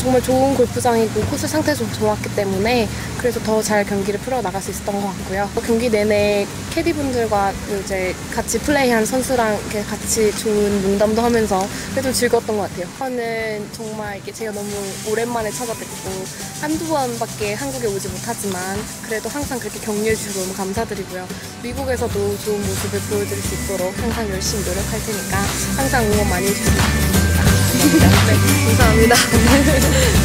정말 좋은 골프장이고 코스 상태도 좋았기 때문에 그래서 더 잘 경기를 풀어 나갈 수 있었던 것 같고요. 경기 내내 캐디분들과 이제 같이 플레이한 선수랑 같이 좋은 농담도 하면서 그래도 즐거웠던 것 같아요. 저는 정말 이게 제가 너무 오랜만에 찾아뵙고 한두 번밖에 한국에 오지 못하지만 그래도 항상 그렇게 격려해 주셔서 너무 감사드리고요. 미국에서도 좋은 모습을 보여드릴 수 있도록 항상 열심히 노력할 테니까 항상 응원 많이 좋겠습니다. 네, 감사합니다.